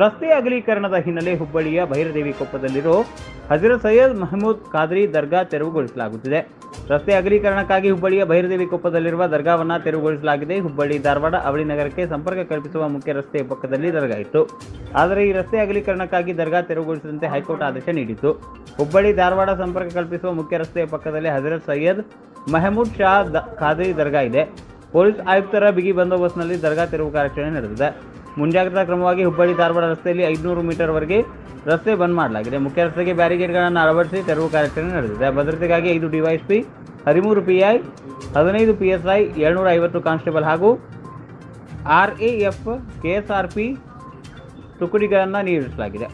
ರಸ್ತೆ ಅಗಲೀಕರಣದ ಹಿನ್ನೆಲೆ ಹುಬ್ಬಳ್ಳಿಯ ಭೈರದೇವಿ ಕೊಪ್ಪದಲ್ಲಿರೋ ಹಜರತ್ ಸೈಯದ್ ಮಹಮೂದ್ ಖಾದ್ರಿ ದರ್ಗಾ ತೆರವುಗೊಳಿಸಲಾಗುತ್ತಿದೆ. ರಸ್ತೆ ಅಗಲೀಕರಣಕ್ಕಾಗಿ ಹುಬ್ಬಳ್ಳಿಯ ಭೈರದೇವಿ ಕೊಪ್ಪದಲ್ಲಿರುವ ದರ್ಗಾವನ್ನು ತೆರವುಗೊಳಿಸಲಾಗಿದೆ. ಹುಬ್ಬಳ್ಳಿ ಧಾರವಾಡ ಅವಳಿ ನಗರಕ್ಕೆ ಸಂಪರ್ಕ ಕಲ್ಪಿಸುವ ಮುಖ್ಯ ರಸ್ತೆಯ ಪಕ್ಕದಲ್ಲಿ ದರ್ಗಾ ಇತ್ತು. ಆದರೆ ಈ ರಸ್ತೆ ಅಗಲೀಕರಣಕ್ಕಾಗಿ ದರ್ಗಾ ತೆರವುಗೊಳಿಸದಂತೆ ಹೈಕೋರ್ಟ್ ಆದೇಶ ನೀಡಿತು ಹುಬ್ಬಳ್ಳಿ ಧಾರವಾಡ ಸಂಪರ್ಕ ಕಲ್ಪಿಸುವ ಮುಖ್ಯ ರಸ್ತೆಯ ಪಕ್ಕದಲ್ಲಿ ಹಜರತ್ ಸೈಯದ್ ಮೆಹಮೂದ್ ಶಾ ಖಾದ್ರಿ ದರ್ಗಾ ಇದೆ. ಪೊಲೀಸ್ ಆಯುಕ್ತರ ಬಿಗಿ ಬಂದೋಬಸ್ತ್ನಲ್ಲಿ ದರ್ಗಾ ತೆರವು ಕಾರ್ಯಾಚರಣೆ ನಡೆದಿದೆ. ಮುಂಜಾಗ್ರತಾ ಕ್ರಮವಾಗಿ ಹುಬ್ಬಳ್ಳಿ ಧಾರವಾಡ ರಸ್ತೆಯಲ್ಲಿ ಐದುನೂರು ಮೀಟರ್ವರೆಗೆ ರಸ್ತೆ ಬಂದ್ ಮಾಡಲಾಗಿದೆ. ಮುಖ್ಯ ರಸ್ತೆಗೆ ಬ್ಯಾರಿಕೇಡ್ಗಳನ್ನು ಅಳವಡಿಸಿ ತೆರವು ಕಾರ್ಯಾಚರಣೆ ನಡೆದಿದೆ. ಭದ್ರತೆಗಾಗಿ ಐದು ಡಿವೈಎಸ್ಪಿ, ಹದಿಮೂರು ಪಿಐ, ಹದಿನೈದು ಪಿಎಸ್ಐ ಏಳ್ನೂರ ಐವತ್ತು ಕಾನ್ಸ್ಟೇಬಲ್ ಹಾಗೂ ಆರ್ಎಎಫ್, ಕೆಎಸ್ಆರ್ಪಿ ತುಕಡಿಗಳನ್ನು ನಿಯೋಜಿಸಲಾಗಿದೆ